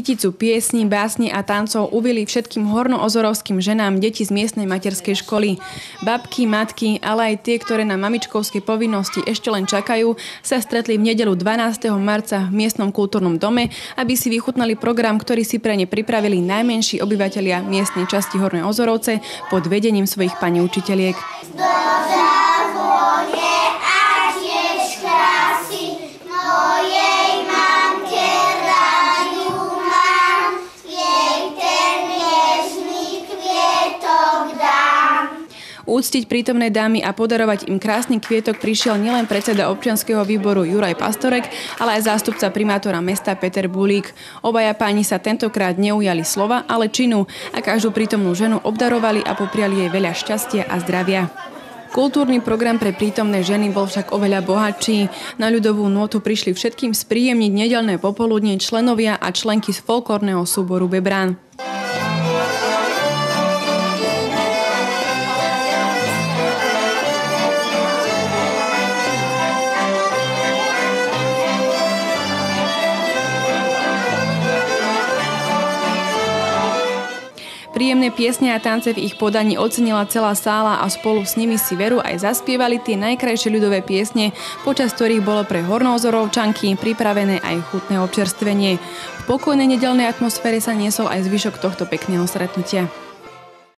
kyticu piesní, básni a tancov uvili všetkým hornoozorovským ženám deti z miestnej materskej školy. Babky, matky, ale aj tie, ktoré na mamičkovské povinnosti ešte len čakajú, sa stretli v nedelu 12. marca v miestnom kultúrnom dome, aby si vychutnali program, ktorý si pre ne pripravili najmenší obyvateľia miestnej časti Hornej Ozorovce pod vedením svojich pani učiteľiek. Úctiť prítomné dámy a podarovať im krásny kvietok prišiel nielen predseda občianskeho výboru Juraj Pastorek, ale aj zástupca primátora mesta Peter Bulík. Obaja páni sa tentokrát neujali slova, ale činu a každú prítomnú ženu obdarovali a popriali jej veľa šťastia a zdravia. Kultúrny program pre prítomné ženy bol však oveľa bohatší. Na ľudovú nôtu prišli všetkým spríjemniť nedelné popoludne členovia a členky z folklórneho súboru Bebrán. Príjemné piesne a tance v ich podaní ocenila celá sála a spolu s nimi si veru aj zaspievali tie najkrajšie ľudové piesne, počas ktorých bolo pre hornozorovčanky pripravené aj chutné občerstvenie. V pokojnej nedelnej atmosfére sa niesol aj zvyšok tohto pekného stretnutia.